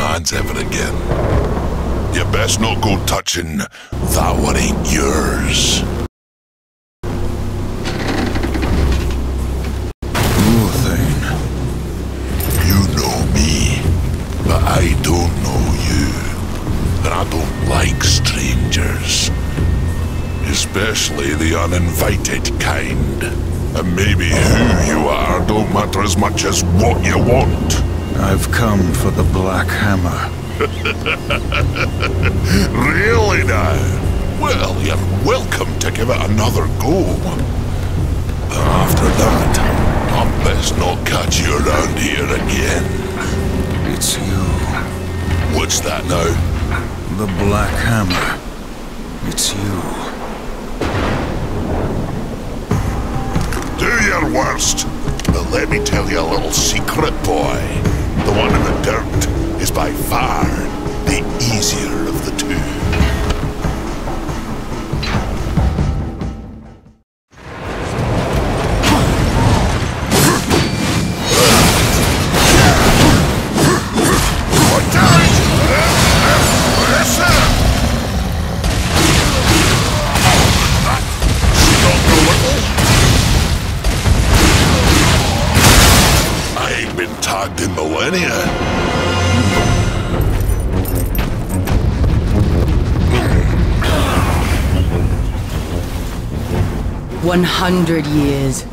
hands ever again? You best not go touching that one ain't yours. Ulthane, you know me, but I don't know you. And I don't like strangers. Especially the uninvited kind. And maybe who you are don't matter as much as what you want. I've come for the Black Hammer. Really now? Well, you're welcome to give it another go. But after that, I best not catch you around here again. It's you, What's that now? the Black Hammer. It's you. Do your worst. But let me tell you a little secret, boy. The one in the dirt is by far the easier of the two. One hundred years.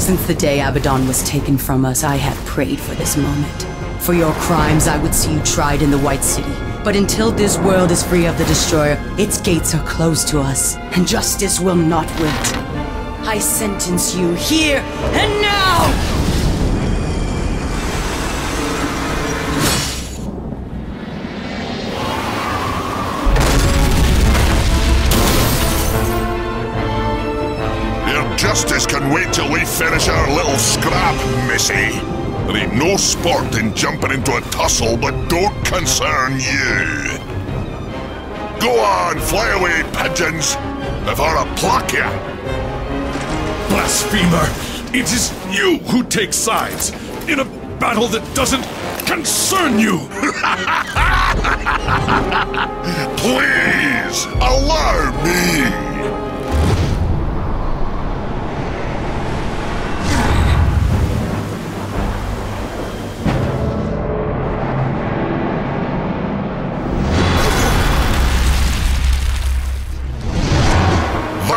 Since the day Abaddon was taken from us, I have prayed for this moment. For your crimes, I would see you tried in the White City. But until this world is free of the Destroyer, its gates are closed to us, and justice will not wait. I sentence you here and now! Justice can wait till we finish our little scrap, missy. There ain't no sport in jumping into a tussle but don't concern you. Go on, fly away, pigeons, before I pluck you. Blasphemer! It is you who take sides in a battle that doesn't concern you! Please, allow me.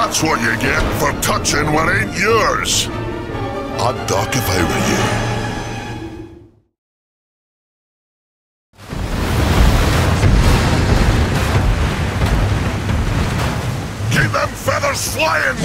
That's what you get for touching what ain't yours. I'd duck if I were you. Keep them feathers flying,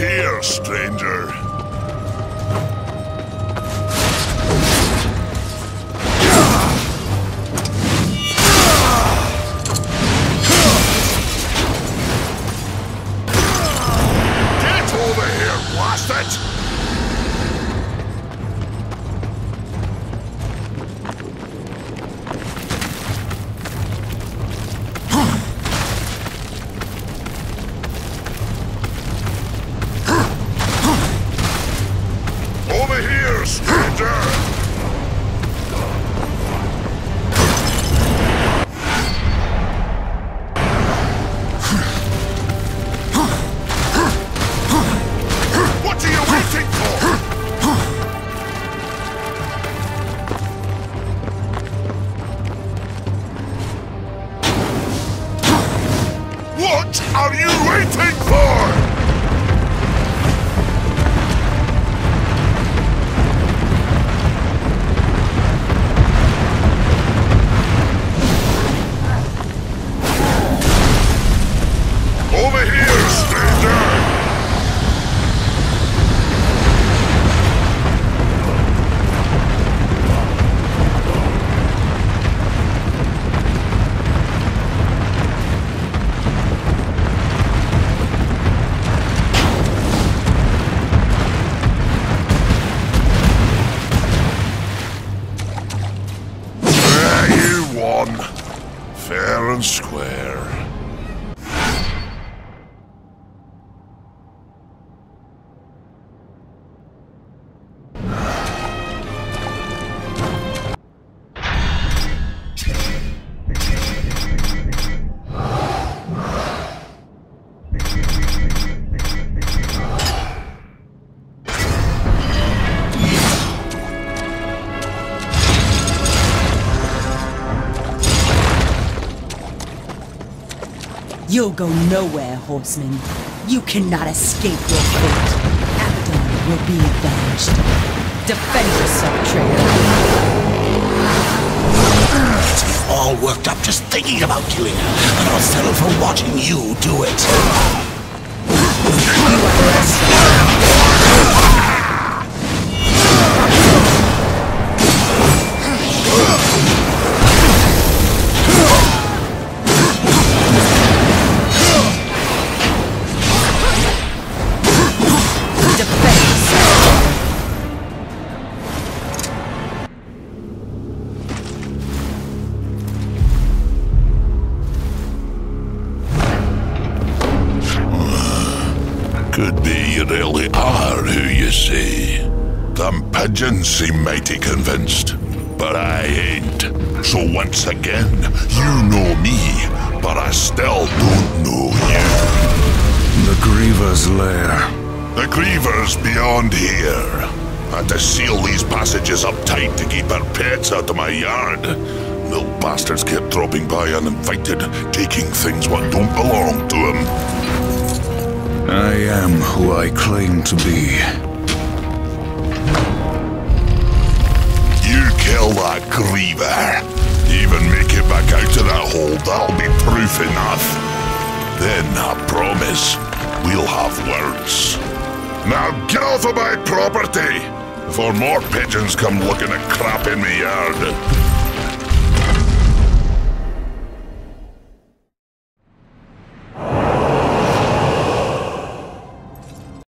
here, stranger. You'll go nowhere, horseman. You cannot escape your fate. Abaddon will be avenged. Defend yourself, traitor. All worked up just thinking about killing her, and I'll settle for watching you do it. Pigeons seem mighty convinced, but I ain't. So once again, you know me, but I still don't know you. The Griever's lair. The Griever's beyond here. Had to seal these passages up tight to keep our pets out of my yard. Little bastards kept dropping by uninvited, taking things what don't belong to them. I am who I claim to be. Kill that Griever. Even make it back out of that hole, that'll be proof enough. Then, I promise, we'll have words. Now get off of my property before more pigeons come looking at crap in me yard.